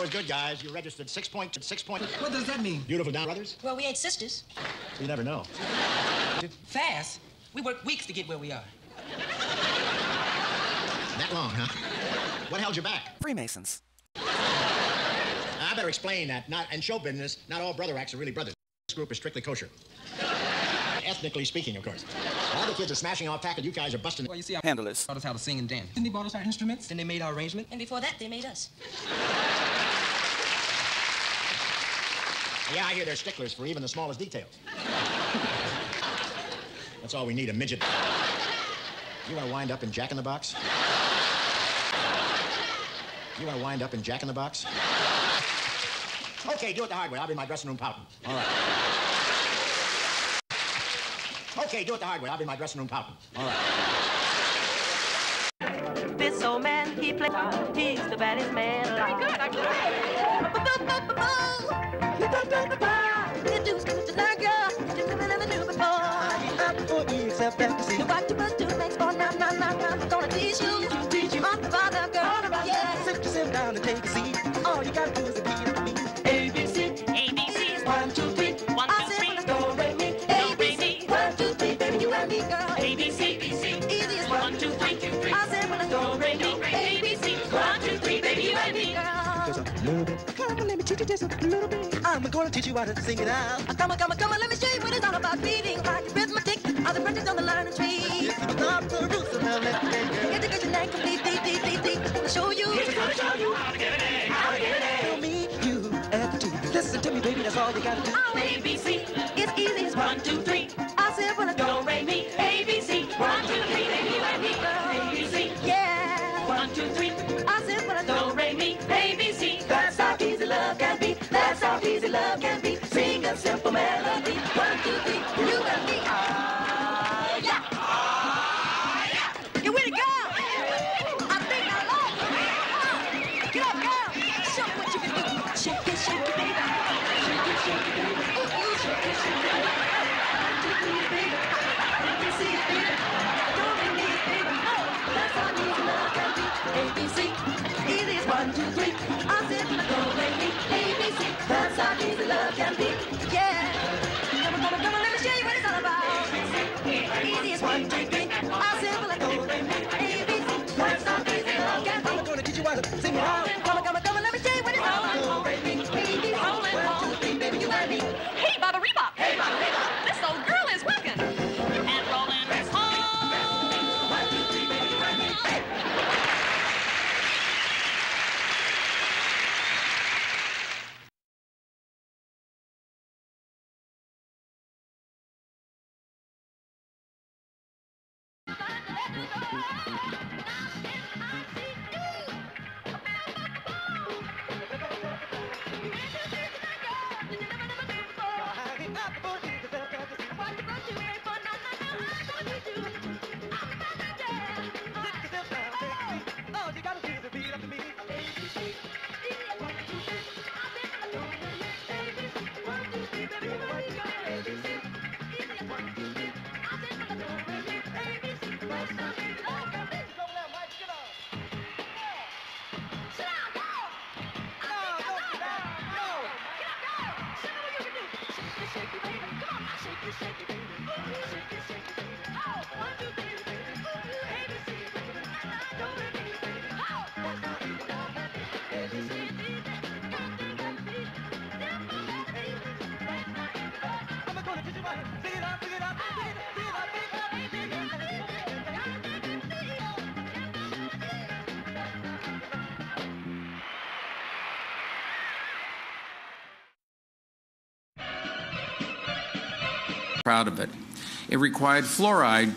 was good, guys. You registered six point six point. What does that mean? Beautiful down brothers. Well, we ain't sisters. You never know. Fast? We work weeks to get where we are. That long, huh? What held you back? Freemasons. I better explain that. Not in show business, not all brother acts are really brothers. This group is strictly kosher. Ethnically speaking, of course. All the kids are smashing off tackle. You guys are busting. Well, you see, I Handlers. taught us how to sing and dance. Then they bought us our instruments. Then they made our arrangement. And before that, they made us. Yeah, I hear they're sticklers for even the smallest details. That's all we need, a midget. You want to wind up in Jack in the Box? You want to wind up in Jack in the Box? Okay, do it the hard way. I'll be in my dressing room pouting. All right. Okay, do it the hard way. I'll be in my dressing room pouting. All right. This old man, he plays. He's the baddest man alive. Very good. I'm Gonna teach you, teach you, I'm the father, girl. Yeah. Sit yourself down and take a seat. All you gotta do is repeat on, let me teach you just a little bit. I'm gonna teach you how to sing it out. Uh, Come on, come on, come on, let me show you what it's all about. Beating like arithmetic. All the practice on the line learning tree. Stop the roots of love, let me get the good and complete, deep, deep, deep, deep. I'll show you. Gonna show you how to get an A. How to get an Tell me, you, and two. Listen to me, baby, that's all you gotta do. A. ABC. It's easy as One, two, easy love can be. Thank you. Thank you. Proud of it. It required fluoride